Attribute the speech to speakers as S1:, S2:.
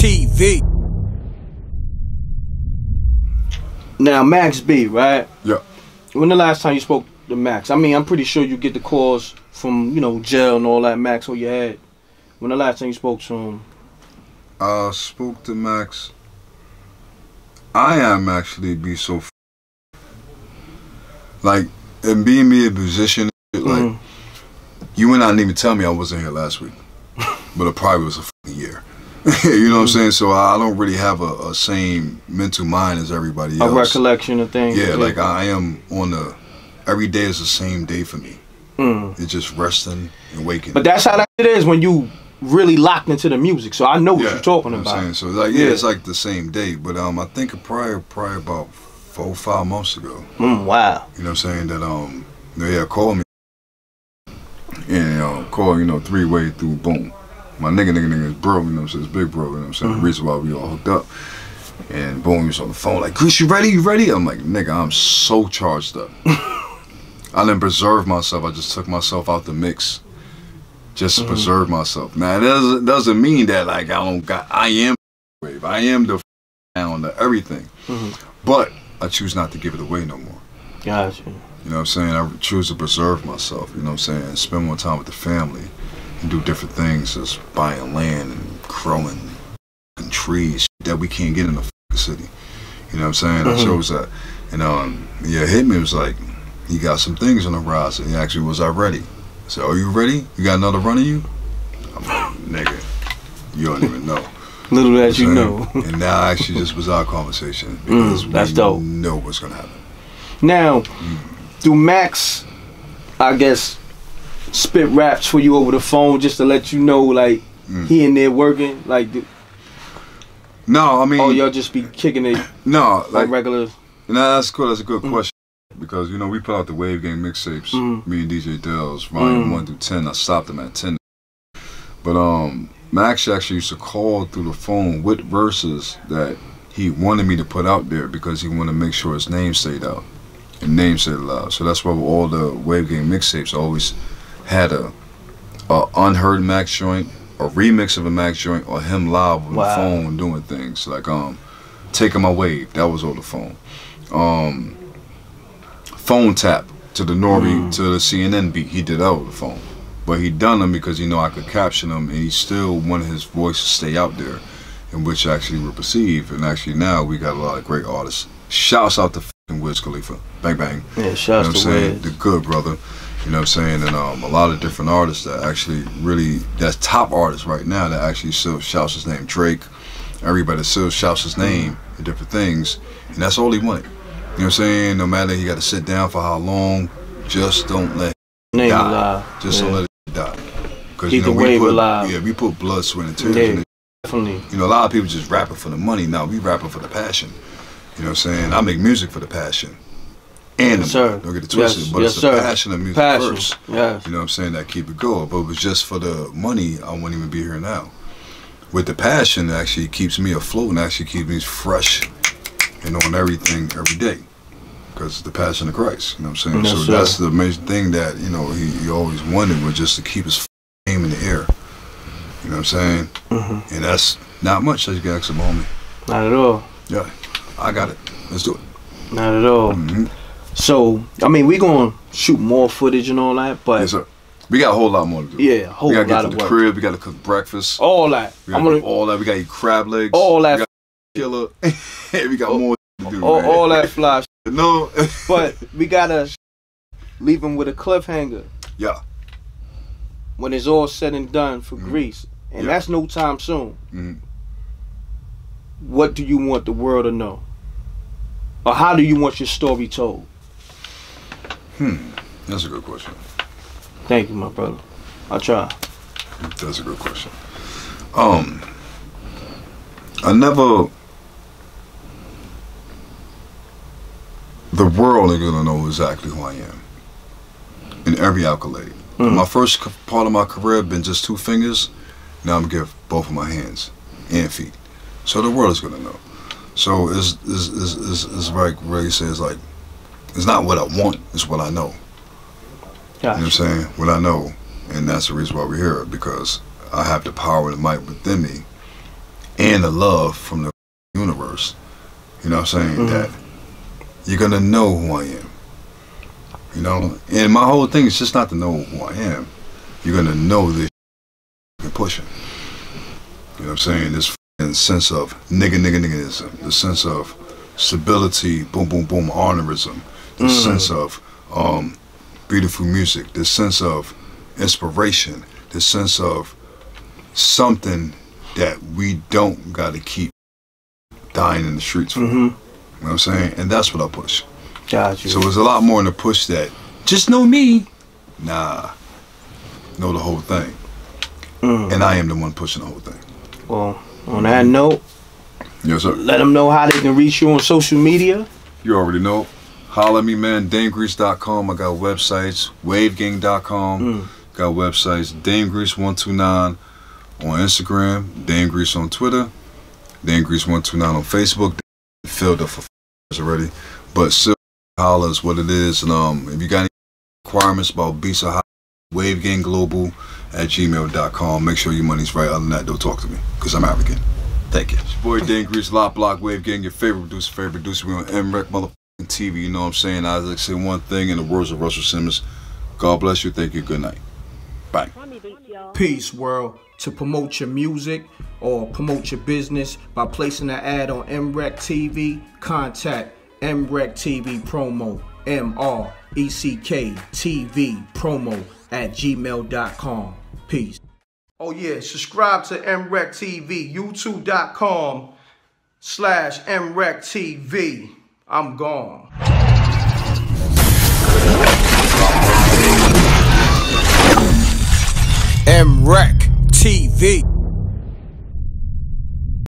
S1: TV. Now, Max B, right? Yeah. When the last time you spoke to Max? I mean, I'm pretty sure you get the calls from, you know, jail and all that, Max, or your head.
S2: When the last time you spoke to him? I spoke to Max. I am actually be so like and being me a musician, like mm -hmm. you and I didn't even tell me I wasn't here last week, but it probably was a year. you know what I'm saying? So I don't really have a, a same mental mind as everybody else. A
S1: recollection of things. Yeah, like
S2: I am on the every day is the same day for me. Mm. It's just resting and waking. But that's
S1: how that it is when you really locked into the music. So I know what yeah, you're talking you know what about. Saying? So like yeah, yeah, it's
S2: like the same day. But um, I think prior prior about four five months ago. Mm, wow. You know what I'm saying that um they called me and uh, you know three way through boom my nigga, nigga, nigga is bro, you know what I'm saying? It's big bro, you know what I'm saying? Mm -hmm. The mm-hmm. reason why we all hooked up. And boom, he was on the phone like, Chris, you ready? You ready? I'm like, nigga, I'm so charged up. I didn't preserve myself. I just took myself out the mix just to mm -hmm. preserve myself. Now, it doesn't, doesn't mean that, like, I don't got, I am wave. I am the down to everything. Mm -hmm. But I choose not to give it away no more. Gotcha. You know what I'm saying? I choose to preserve myself, you know what I'm saying? Spend more time with the family do different things as buying land and growing and trees that we can't get in the city. You know what I'm saying? Mm -hmm. I chose that. And um, yeah, hit me was like, you got some things on the horizon. He actually was I ready? I said, are you ready? You got another run of you? I'm like, nigga, you don't even know. Little as you, know. know. and now actually just was our conversation mm, because mm, that's we dope. know what's gonna happen.
S1: Now, mm. do Max, I guess, spit raps for you over the phone just to let you know like mm. he in there working like do, no i mean oh y'all just be kicking it
S2: no like, like regular no that's cool that's a good mm. question because you know we put out the wave game mixtapes mm. me and dj dells volume mm. 1 through 10 i stopped them at 10 but um max actually used to call through the phone with verses that he wanted me to put out there because he wanted to make sure his name stayed out and name said aloud. so that's why all the wave game mixtapes always had a, a unheard Max joint, a remix of a Max joint, or him live on wow. the phone doing things like um, taking my wave. That was on the phone. Um, phone tap to the Norby mm. to the CNN beat. He did that on the phone, but he done them because he know I could caption them, and he still wanted his voice to stay out there, and which actually we perceive. And actually now we got a lot of great artists. Shouts out to fucking Wiz Khalifa. Bang bang. Yeah, shouts you know to Wiz. The good brother. You know what I'm saying? And um, a lot of different artists that actually really, that's top artists right now that actually still shouts his name. Drake, everybody still shouts his name and different things. And that's all he wanted. You know what I'm saying? No matter he got to sit down for how long, just don't let name die. Alive. Just yeah. don't let it die. Because you know, we put, alive. Yeah, we put blood, sweat, and tears yeah, in it. Definitely. You know, a lot of people just rapping for the money. Now we rapping for the passion. You know what I'm saying? I make music for the passion
S1: animal. Yes, sir. Don't get it twisted, yes, but yes, it's the passion of music passion. first.
S2: Yes. You know what I'm saying? That keep it going. But it was just for the money, I wouldn't even be here now. With the passion, actually keeps me afloat and actually keeps me fresh and on everything every day. Because the passion of Christ, you know what I'm saying? Yes, so sir. that's the amazing thing that, you know, he, he always wanted was just to keep his name in the air. You know what I'm saying? Mm -hmm. And that's not much that you can ask a me. Not at all. Yeah,
S1: I got it. Let's do it. Not at all. Mm -hmm. So I mean, we gonna shoot more footage and all that, but yes, we got a whole lot more to do. Yeah, whole we gotta get to the crib. We gotta cook breakfast. All that. We gotta gonna, all that. We gotta eat crab legs. All that. We killer. we got
S2: all, oh, more to do. All, all
S1: that flash. no. but we gotta leave him with a cliffhanger. Yeah. When it's all said and done for mm -hmm. Grease, and yeah. that's no time soon. Mm -hmm. What do you want the world to know? Or how do you want your story told?
S2: Hmm. That's a good question. Thank you, my brother. I try. That's a good question. Um, I never. The world ain't gonna know exactly who I am. In every accolade. Mm. My first part of my career been just two fingers. Now I'm give both of my hands and feet. So the world is gonna know. So it's it's it's, it's, it's like Ray says like it's not what I want, it's what I know. You know what I'm saying? What I know. And that's the reason why we're here, because I have the power and the might within me and the love from the universe. You know what I'm saying? Mm -hmm. That you're gonna know who I am. You know? And my whole thing is just not to know who I am. You're gonna know this you're pushing. You know what I'm saying? This sense of nigga nigga niggaism, the sense of stability, boom boom boom honorism this mm. sense of um, beautiful music, this sense of inspiration, this sense of something that we don't got to keep dying in the streets for. Mm -hmm. You know what I'm saying? And that's what I push. Got you. So there's a lot more in the push that just know me. Nah, know the whole thing. Mm. And I am the one pushing the whole thing. Well, on that mm-hmm. note, yes, sir. let them know how they can reach you on social media. You already know. Holla me, man. DameGrease.com. I got websites. WaveGang.com. Mm. Got websites. DameGrease129 on Instagram. Dame on Twitter. Dame 129 on Facebook. Filled up for already. But still, Holla is what it is. And um, if you got any requirements about beats or wavegameglobal at gmail.com. Make sure your money's right. Other than that, don't talk to me because I'm arrogant. Thank you. It's your boy Dame Grease, Lot Block Wave Gang, your favorite producer, favorite producer. We on MReck, motherfucker. TV, you know what I'm saying? I like say one thing in the words of Russell Simmons. God bless you. Thank you. Good night. Bye. Peace, world. To promote
S1: your music or promote your business by placing an ad on MReck TV, contact MReck TV Promo, M R E C K T V Promo at gmail.com. Peace. Oh, yeah. Subscribe to MReck TV, youtube.com slash MReck TV. I'm gone. MReck TV.